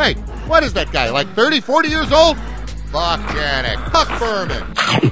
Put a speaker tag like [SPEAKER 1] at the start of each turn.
[SPEAKER 1] Hey, what is that guy? Like 30, 40 years old? Fuck Janet. Fuck Furman.